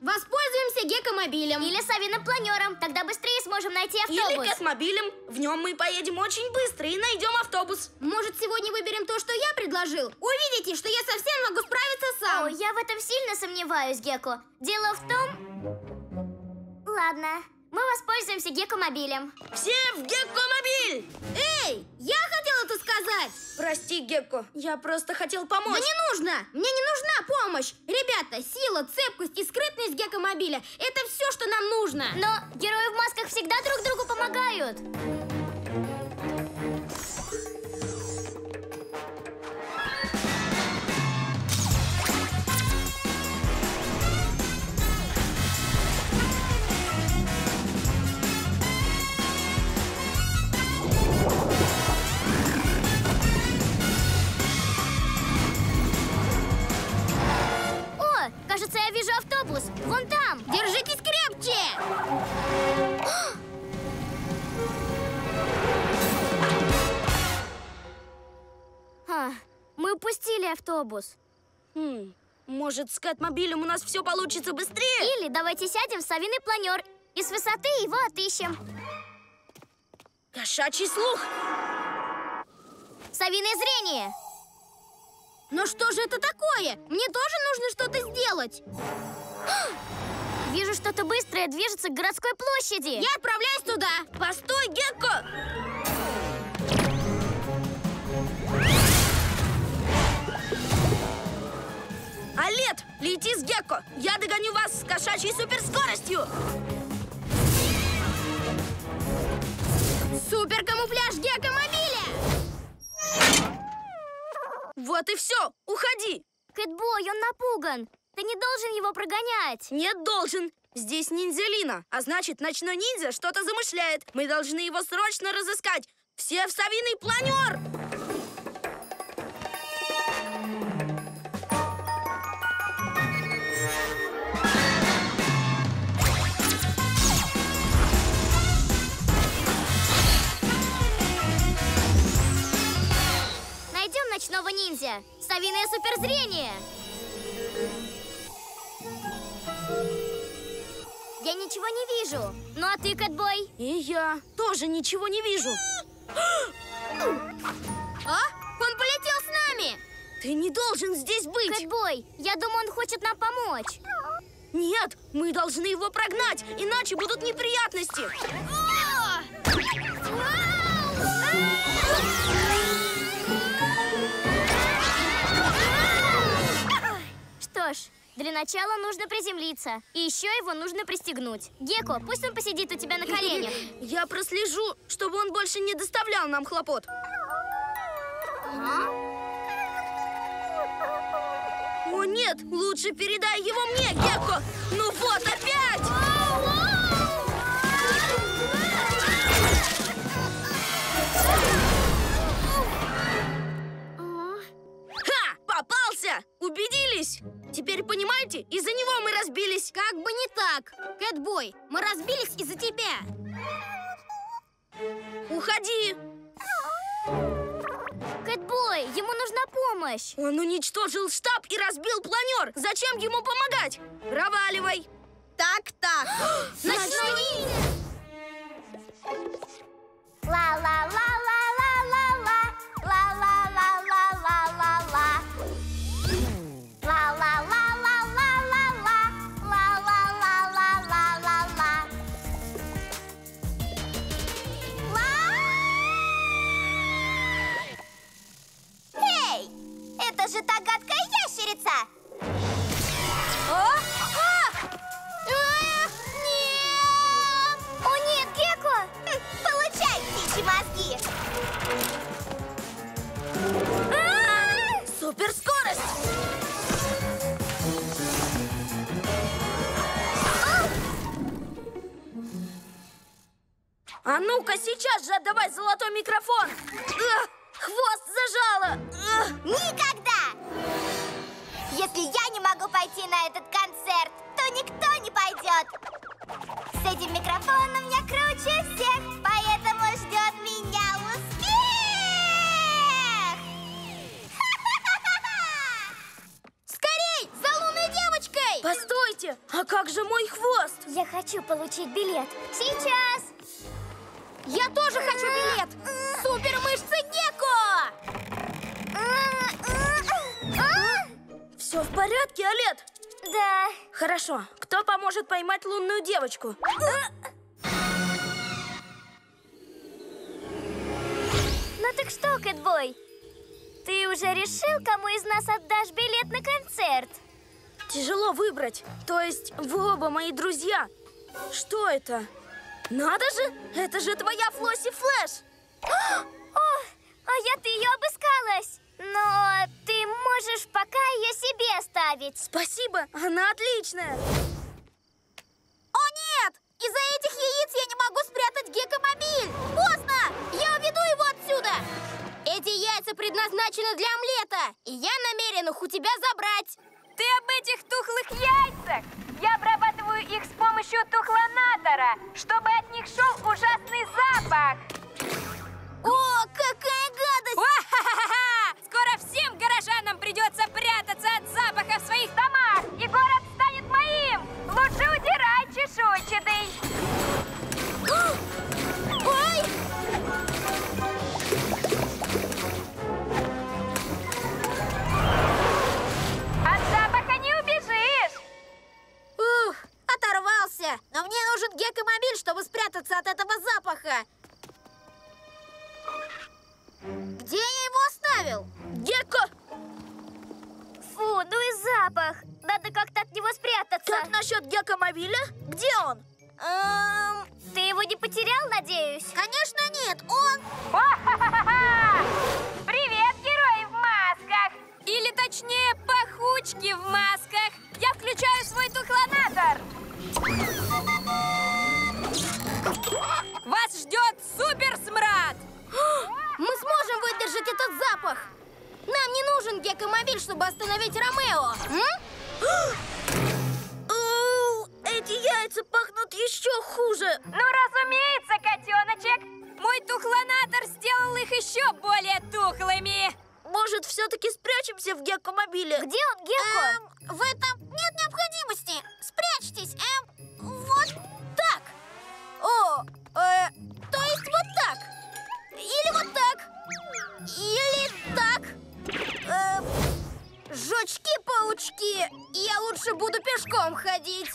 Воспользуемся гекомобилем. Или совиным планером. Тогда быстрее сможем найти автобус. Или космобилем. В нем мы поедем очень быстро и найдем автобус. Может, сегодня выберем то, что я предложил? Увидите, что я совсем могу справиться сам. О, я в этом сильно сомневаюсь, Геко. Дело в том... Ладно, мы воспользуемся геккомобилем. Все в геккомобиль! Эй, я хотел это сказать! Прости, Гекко, я просто хотел помочь. Да не нужно! Мне не нужна помощь! Ребята, сила, цепкость и скрытность геккомобиля – это все, что нам нужно! Но герои в масках всегда друг другу помогают! Автобус. Вон там. Держитесь крепче! а, мы упустили автобус. Хм, может, с катмобилем у нас все получится быстрее? Или давайте сядем в совиный планер и с высоты его отыщем. Кошачий слух! Совиное зрение! Но что же это такое? Мне тоже нужно что-то сделать. Вижу что-то быстрое движется к городской площади. Я отправляюсь туда. Постой, Гекко! Алет, лети с Гекко. Я догоню вас с кошачьей суперскоростью. Суперкамуфляж Гекко-мобиля! Вот и все! Уходи! Кэтбой, он напуган! Ты не должен его прогонять! Нет, должен! Здесь ниндзя а значит, ночной ниндзя что-то замышляет. Мы должны его срочно разыскать. Все в совиный планер! Ночного ниндзя! Совиное суперзрение! Я ничего не вижу. Ну а ты, Кэтбой? И я тоже ничего не вижу. А? Он полетел с нами! Ты не должен здесь быть! Кэтбой, я думаю, он хочет нам помочь. Нет, мы должны его прогнать, иначе будут неприятности. Что ж, для начала нужно приземлиться. И еще его нужно пристегнуть. Геко, пусть он посидит у тебя на коленях. Я прослежу, чтобы он больше не доставлял нам хлопот. А? О, нет! Лучше передай его мне, Гекко! Ну вот Убедились? Теперь понимаете, из-за него мы разбились. Как бы не так. Кэтбой, мы разбились из-за тебя. Уходи. Кэтбой, ему нужна помощь. Он уничтожил штаб и разбил планер. Зачем ему помогать? Проваливай. Так-так. Ночной Ла-ла-ла-ла-ла-ла-ла. А как же мой хвост? Я хочу получить билет. Сейчас! Я тоже хочу билет! Супер мышцы Гекко! Все в порядке, Олет? Да. Хорошо. Кто поможет поймать лунную девочку? Ну так что, Кэтбой? Ты уже решил, кому из нас отдашь билет на концерт? Тяжело выбрать. То есть вы оба мои друзья. Что это? Надо же! Это же твоя Флосси Флэш! О, а я-то ее обыскалась. Но ты можешь пока ее себе оставить. Спасибо, она отличная. О нет! Из-за этих яиц я не могу спрятать геккомобиль! Поздно! Я уведу его отсюда! Эти яйца предназначены для омлета, и я намерен их у тебя забрать! Ты об этих тухлых яйцах! Я обрабатываю их с помощью тухлонатора, чтобы от них шел ужасный запах! О, какая оторвался! Но мне нужен геккомобиль, чтобы спрятаться от этого запаха! Где я его оставил? Гекко, Фу, ну и запах. Надо как-то от него спрятаться. как насчет геккомобиля? Где он? Эм, Ты его не потерял, надеюсь? конечно нет, он... Или точнее, пахучки в масках! Я включаю свой тухлонатор! Вас ждет супер-смрад! Мы сможем выдержать этот запах! Нам не нужен геккомобиль, чтобы остановить Ромео! Эти яйца пахнут еще хуже. Ну, разумеется, котеночек! Мой тухлонатор сделал их еще более тухлыми! Может, все-таки спрячемся в геккомобиле? Где он, Гекко? Эм, в этом нет необходимости! Спрячьтесь! Эм, вот так! О, э, то есть вот так! Или вот так! Или так! Эм, Жучки-паучки! Я лучше буду пешком ходить!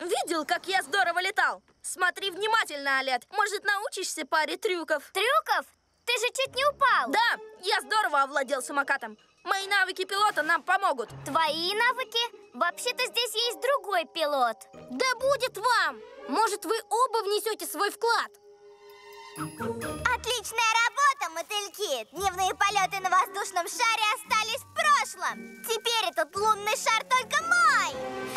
Видел, как я здорово летал? Смотри внимательно, Олет. Может, научишься паре трюков? Трюков? Ты же чуть не упал. Да, я здорово овладел самокатом. Мои навыки пилота нам помогут. Твои навыки? Вообще-то здесь есть другой пилот. Да будет вам! Может, вы оба внесете свой вклад? Отличная работа, мотыльки! Дневные полеты на воздушном шаре остались в прошлом. Теперь этот лунный шар только мой!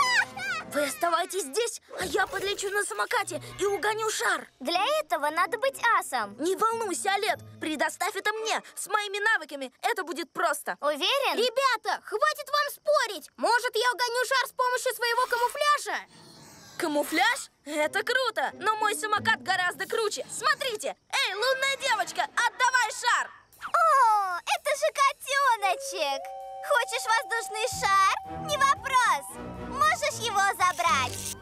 Вы оставайтесь здесь, а я подлечу на самокате и угоню шар. Для этого надо быть асом. Не волнуйся, Олет. Предоставь это мне. С моими навыками это будет просто. Уверен? Ребята, хватит вам спорить! Может, я угоню шар с помощью своего камуфляжа? Камуфляж? Это круто, но мой самокат гораздо круче. Смотрите. Эй, лунная девочка, отдавай шар. О, это же котеночек! Хочешь воздушный шар? Не вопрос! Можешь его забрать!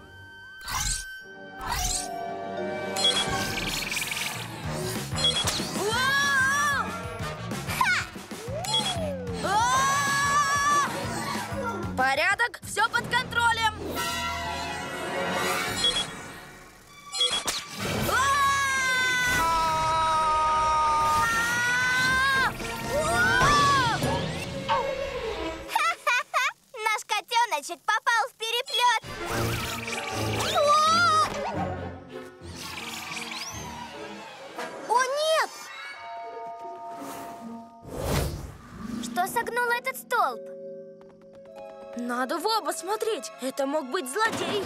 Оба смотреть. Это мог быть злодей.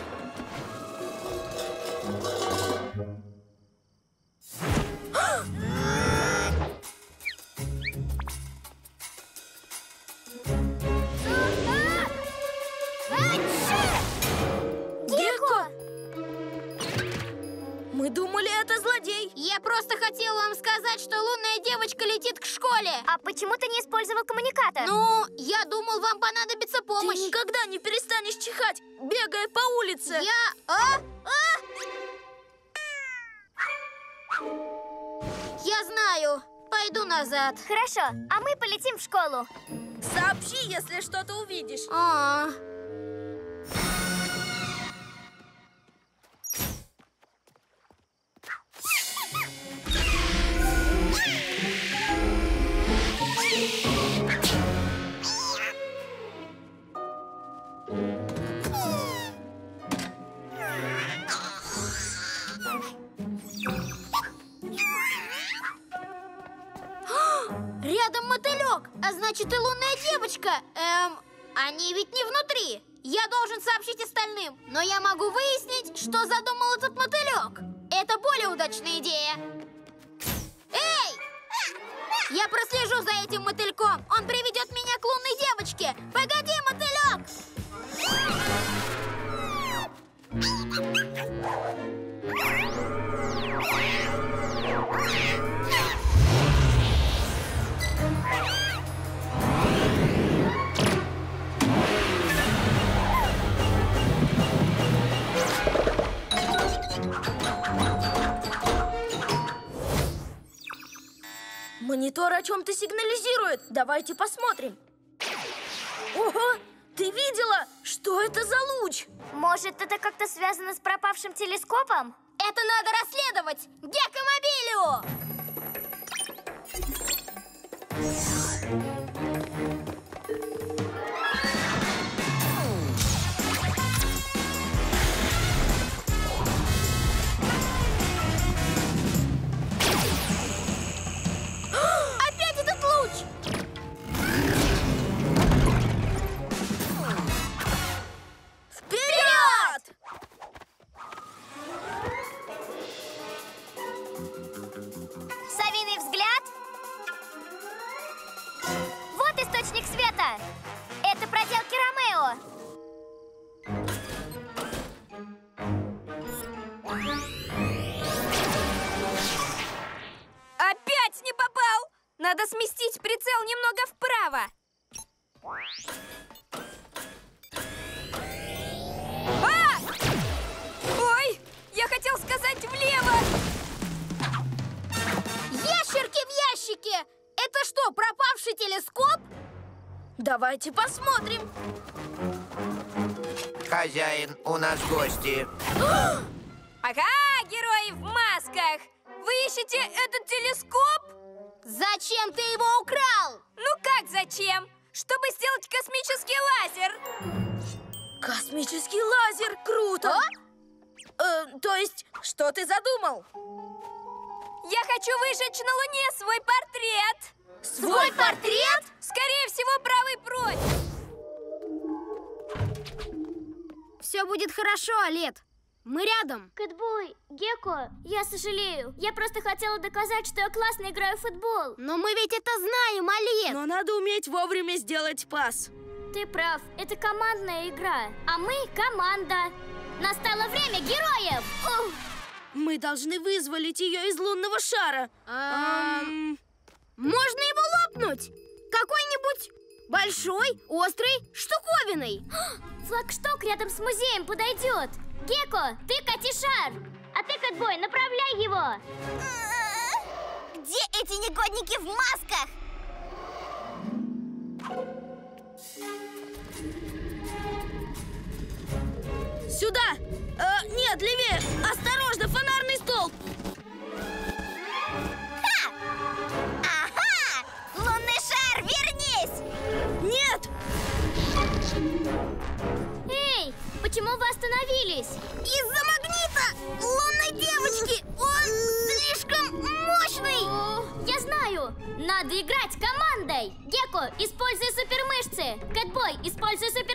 Я знаю. Пойду назад. Хорошо, а мы полетим в школу. Сообщи, если что-то увидишь. А. Рядом Монитор о чем-то сигнализирует. Давайте посмотрим. Ого! Ты видела? Что это за луч? Может, это как-то связано с пропавшим телескопом? Это надо расследовать! Геккомобилю! Совиный взгляд. Вот источник света. Это проделки Давайте посмотрим. Хозяин, у нас гости. Ага, герои в масках. Вы ищете этот телескоп? Зачем ты его украл? Ну как зачем? Чтобы сделать космический лазер. Космический лазер! Круто! Э, то есть, что ты задумал? Я хочу выжечь на Луне свой портрет. Свой портрет? Скорее всего, правый прочь. Все будет хорошо, Олет. Мы рядом. Кэтбой, Геко, я сожалею. Я просто хотела доказать, что я классно играю в футбол. Но мы ведь это знаем, Олет. Но надо уметь вовремя сделать пас. Ты прав, это командная игра, а мы команда. Настало время героев! Ух, Мы должны вызволить ее из лунного шара. Ам, Можно его лопнуть? Какой-нибудь большой, острой штуковиной. Флагшток рядом с музеем подойдет. Геко, ты кати шар. А ты, Кэтбой, направляй его. Где эти негодники в масках? Сюда! Э, нет, левее! Осторожно, фонарный используй супермышцы. Кэтбой, используй суперскорость.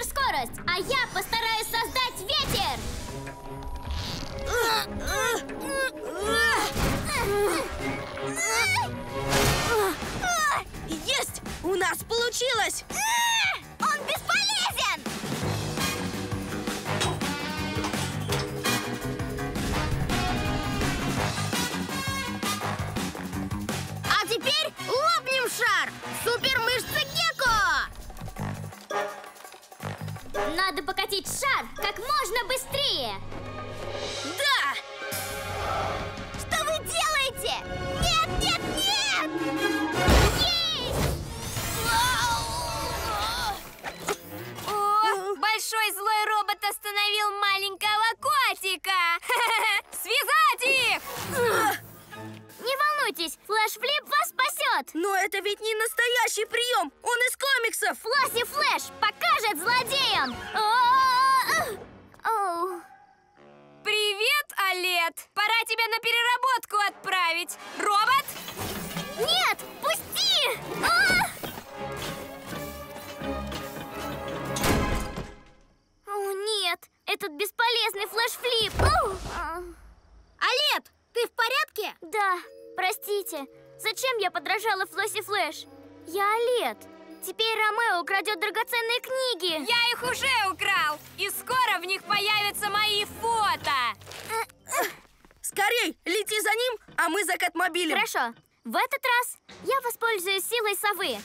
В этот раз я воспользуюсь силой совы.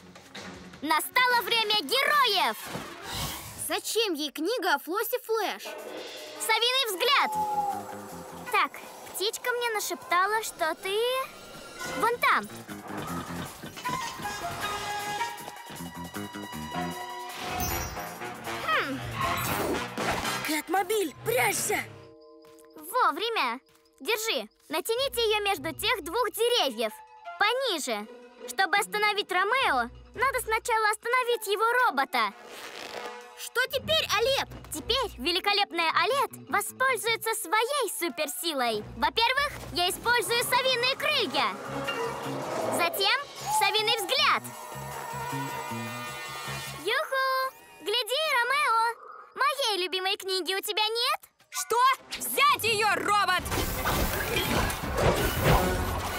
Настало время героев! Зачем ей книга о Флоссе Флэш? Совиный взгляд! Так, птичка мне нашептала, что ты... Вон там. Катмобиль, прячься! Вовремя. Держи. Натяните ее между тех двух деревьев. Пониже. Чтобы остановить Ромео, надо сначала остановить его робота. Что теперь, Олет? Теперь великолепная Олет воспользуется своей суперсилой. Во-первых, я использую совиные крылья. Затем совиный взгляд. Юху! Гляди, Ромео! Моей любимой книги у тебя нет? Что? Взять ее, робот!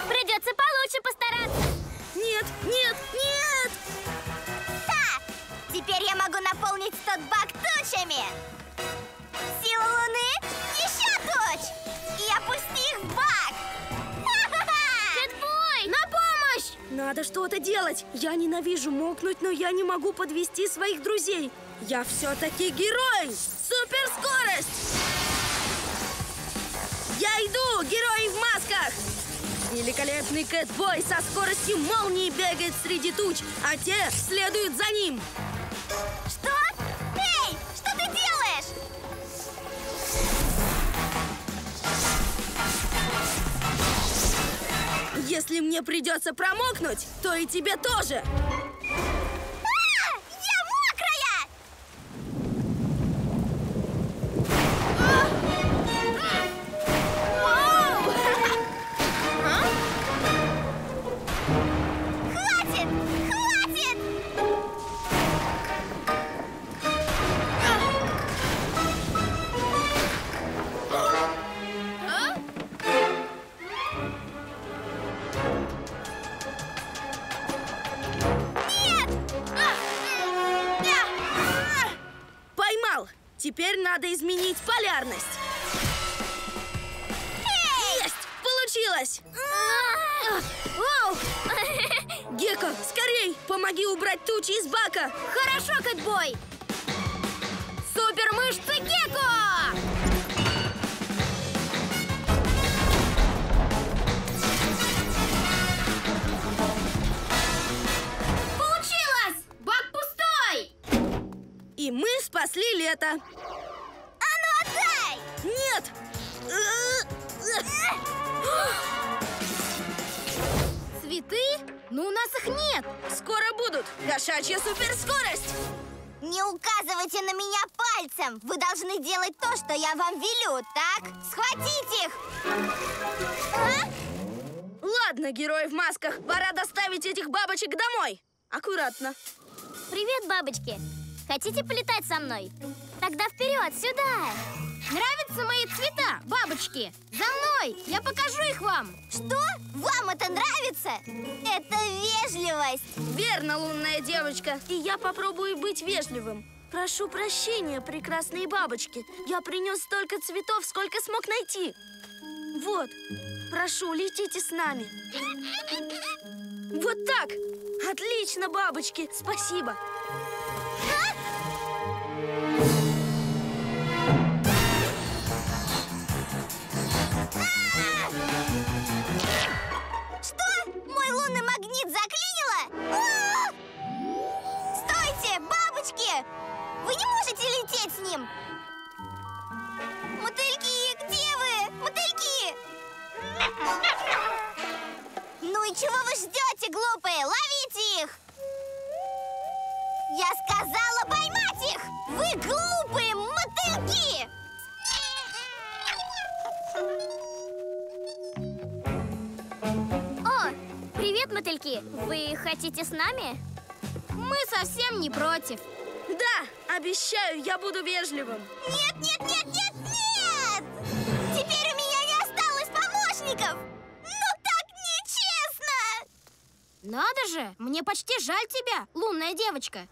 Придется получше постараться. Нет, нет, нет! Так, теперь я могу наполнить тот бак тучами. Сила Луны, еще туч! И опусти их в бак! Кэтбой! На помощь! Надо что-то делать. Я ненавижу мокнуть, но я не могу подвести своих друзей. Я все-таки герой! Великолепный Кэтбой со скоростью молнии бегает среди туч, а те следуют за ним. Что? Эй, что ты делаешь? Если мне придется промокнуть, то и тебе тоже. Кошачья суперскорость! Не указывайте на меня пальцем! Вы должны делать то, что я вам велю, так? Схватить их! А? Ладно, герой в масках, пора доставить этих бабочек домой! Аккуратно! Привет, бабочки! Хотите полетать со мной? Тогда вперед, сюда! Нравятся мои цвета, бабочки? За мной! Я покажу их вам! Что? Вам это нравится? Это вежливость! Верно, лунная девочка. И я попробую быть вежливым. Прошу прощения, прекрасные бабочки. Я принес столько цветов, сколько смог найти. Вот, прошу, летите с нами. Вот так. Отлично, бабочки. Спасибо. А? Вы не можете лететь с ним! Мотыльки, где вы? Мотыльки! Ну и чего вы ждете, глупые? Ловите их! Я сказала поймать их! Вы глупые мотыльки! О, привет, мотыльки! Вы хотите с нами? Мы совсем не против. Да, обещаю, я буду вежливым. Нет, нет, нет, нет, нет! Теперь у меня не осталось помощников! Ну так нечестно! Надо же, мне почти жаль тебя, лунная девочка.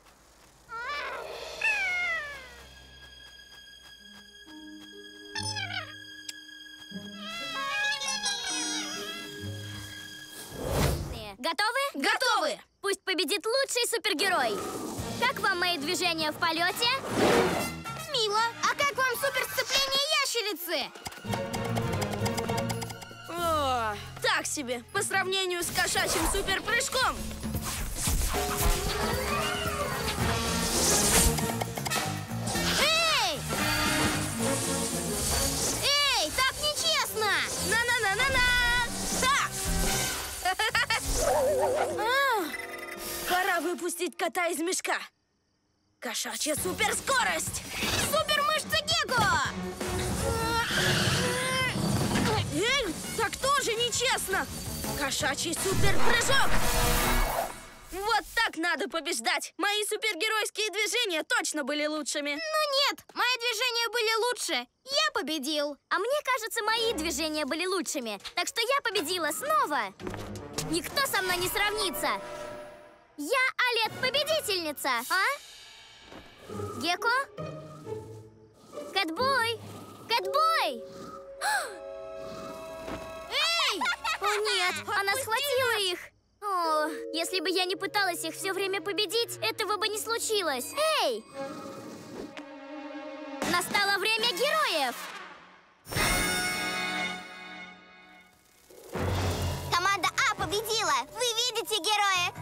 Готовы? Готовы! Пусть победит лучший супергерой! Как вам мои движения в полете? Мило, а как вам суперсцепление ящерицы? О, так себе, по сравнению с кошачьим суперпрыжком. Эй! Эй, так нечестно! На-на-на-на-на! Так! Пора выпустить кота из мешка. Кошачья суперскорость! Супермышца Гего! Эй, так тоже нечестно! Кошачий суперпрыжок! Вот так надо побеждать! Мои супергеройские движения точно были лучшими! Ну нет, мои движения были лучше. Я победил. А мне кажется, мои движения были лучшими. Так что я победила снова. Никто со мной не сравнится. Я Олет победительница, а? Геко? Кэтбой! Кэтбой! Эй! О нет, она схватила их! О, если бы я не пыталась их все время победить, этого бы не случилось. Эй! Настало время героев! Команда А победила! Вы видите, герои?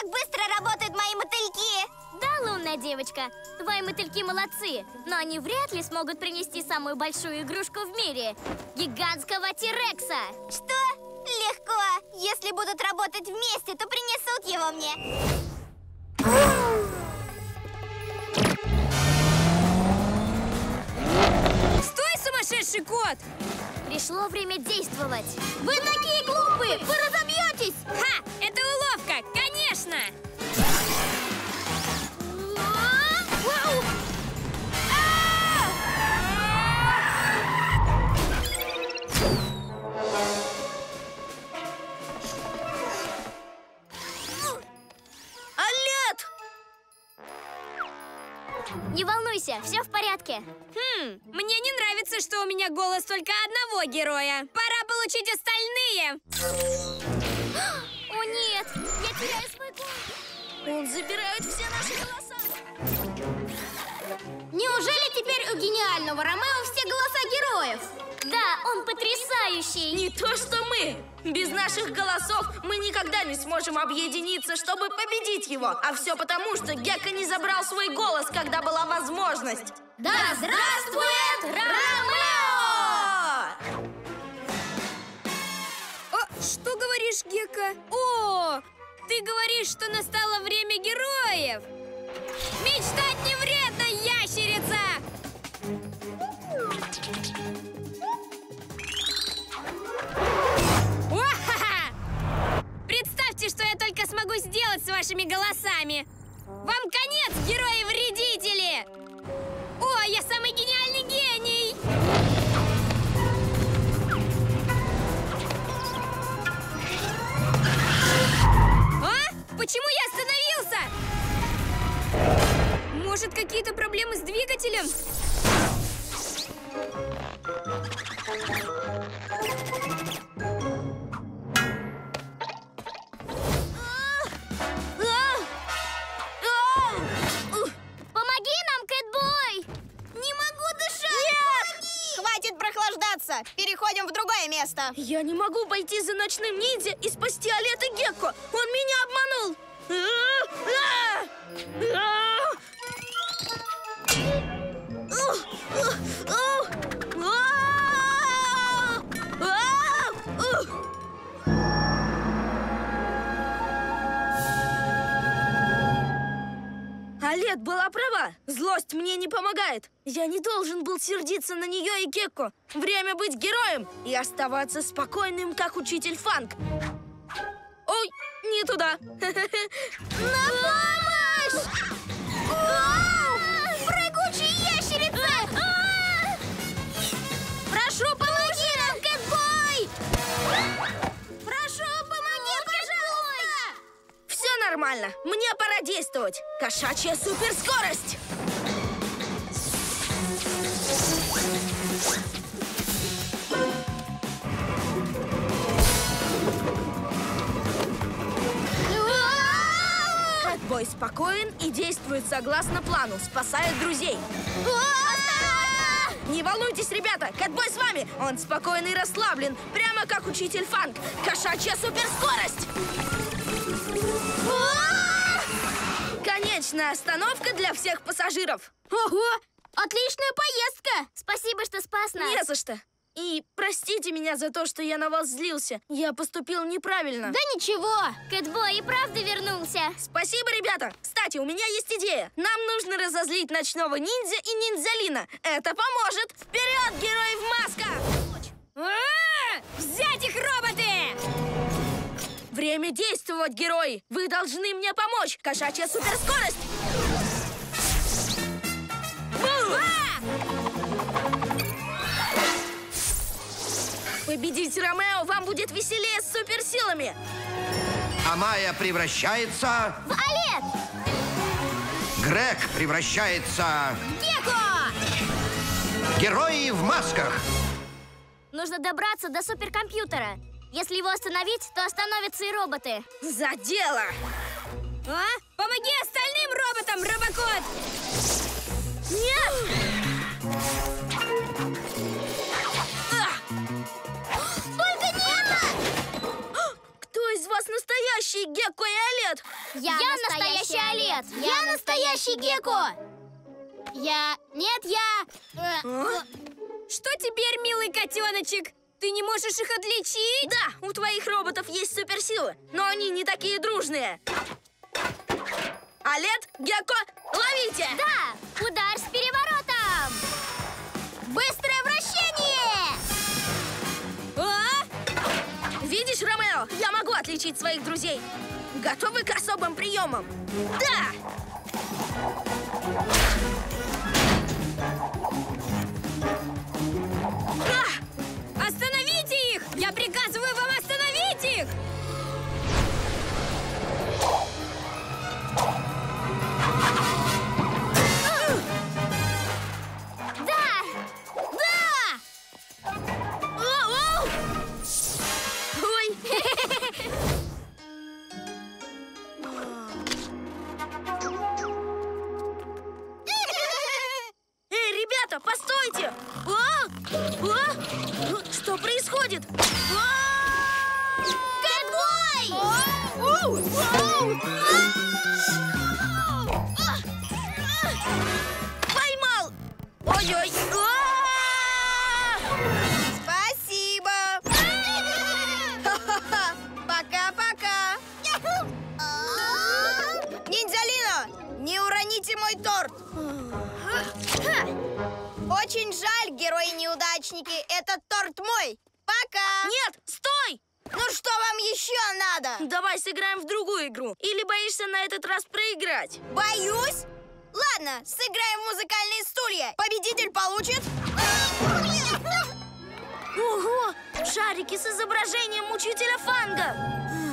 Как быстро работают мои мотыльки! Да, лунная девочка, твои мотыльки молодцы, но они вряд ли смогут принести самую большую игрушку в мире – гигантского Тирекса. Что? Легко! Если будут работать вместе, то принесут его мне. Стой, сумасшедший кот! Пришло время действовать. Вы такие глупые! Вы разобьетесь! Ха! Конечно! А! Не волнуйся, все в порядке. Хм, мне не нравится, что у меня голос только одного героя. Пора получить остальные. Он забирает все наши голоса! Неужели теперь у гениального Ромео все голоса героев? Да, он потрясающий. Не то, что мы! Без наших голосов мы никогда не сможем объединиться, чтобы победить его. А все потому, что Гекка не забрал свой голос, когда была возможность. Да здравствует Ромео! О, что говоришь, Гека? О, ты говоришь, что настало время героев. Мечтать не вредно, ящерица! Представьте, что я только смогу сделать с вашими голосами. Права. Злость мне не помогает. Я не должен был сердиться на нее и Гекко. Время быть героем и оставаться спокойным, как учитель Фанк. Ой, не туда. На помощь! Нормально. Мне пора действовать. Кошачья суперскорость. Кэтбой спокоен и действует согласно плану, спасает друзей. Не волнуйтесь, ребята, Кэтбой с вами. Он спокоен и расслаблен, прямо как учитель Фанк. Кошачья суперскорость. Конечная остановка для всех пассажиров. Ого! Отличная поездка! Спасибо, что спас нас. Не за что. И простите меня за то, что я на вас злился. Я поступил неправильно. Да ничего! Кэтбой и правда вернулся. Спасибо, ребята! Кстати, у меня есть идея. Нам нужно разозлить ночного ниндзя и ниндзялина. Это поможет. Вперед, герои в масках! А! Взять их, роботы! Время действовать, герои! Вы должны мне помочь! Кошачья суперскорость! Победить Ромео вам будет веселее с суперсилами! А Майя превращается... В Олет! Грег превращается... Геко! Герои в масках! Нужно добраться до суперкомпьютера. Если его остановить, то остановятся и роботы. За дело! А? Помоги остальным роботам, Робокот! Нет! Только не Кто из вас настоящий Гекко и Олет? Я, настоящий Олет! Я настоящий Геко! Я... Нет, я... э, Что теперь, милый котеночек? Ты не можешь их отличить? Да, у твоих роботов есть суперсилы, но они не такие дружные. Олет, Гекко, ловите! Да! Удар с переворотом! Быстрое вращение! А? Видишь, Ромео, я могу отличить своих друзей. Готовы к особым приемам? Да! Торт мой! Пока! Нет, стой! Ну что вам еще надо? Давай сыграем в другую игру. Или боишься на этот раз проиграть? Боюсь? Ладно, сыграем в музыкальные стулья. Победитель получит... Ого! Шарики с изображением учителя Фанга!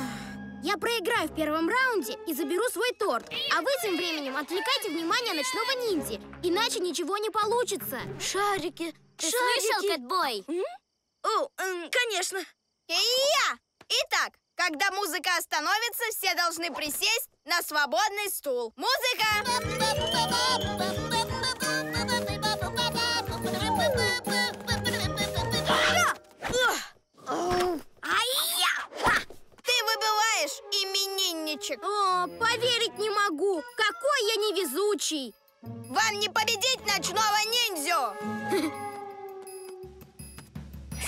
Я проиграю в первом раунде и заберу свой торт. А вы тем временем отвлекайте внимание ночного ниндзя. Иначе ничего не получится. Шарики! Ты шарики! слышал, Кэтбой? О, эм, конечно. И я! Итак, когда музыка остановится, все должны присесть на свободный стул. Музыка! денежничек. О, поверить не могу. Какой я невезучий. Вам не победить ночного ниндзю.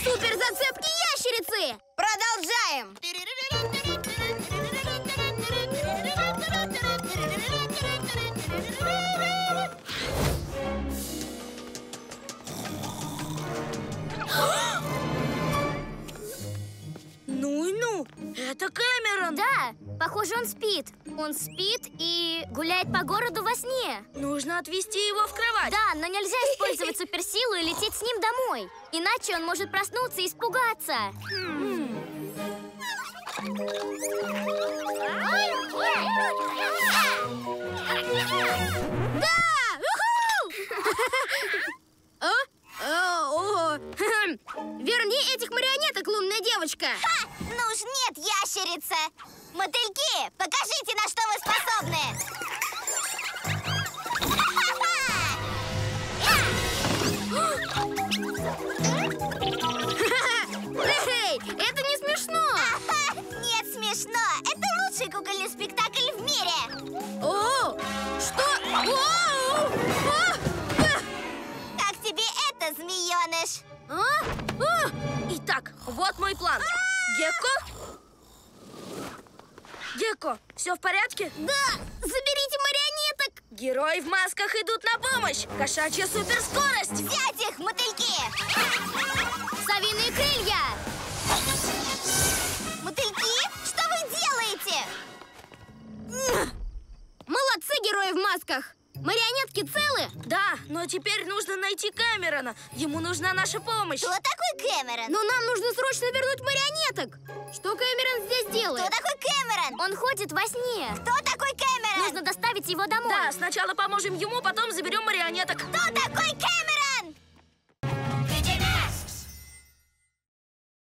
Супер зацепки ящерицы. Продолжаем. Ну и ну! Это Кэмерон! Да! Похоже, он спит. Он спит и гуляет по городу во сне. Нужно отвезти его в кровать. Да, но нельзя использовать суперсилу и лететь с ним домой. Иначе он может проснуться и испугаться. Верни этих марионеток, лунная девочка! Ха! Ну уж нет, ящерица! Мотыльки, покажите, на что вы способны! Эй, Да, заберите марионеток! Герои в масках идут на помощь! Кошачья суперскорость! Взять их, мотыльки!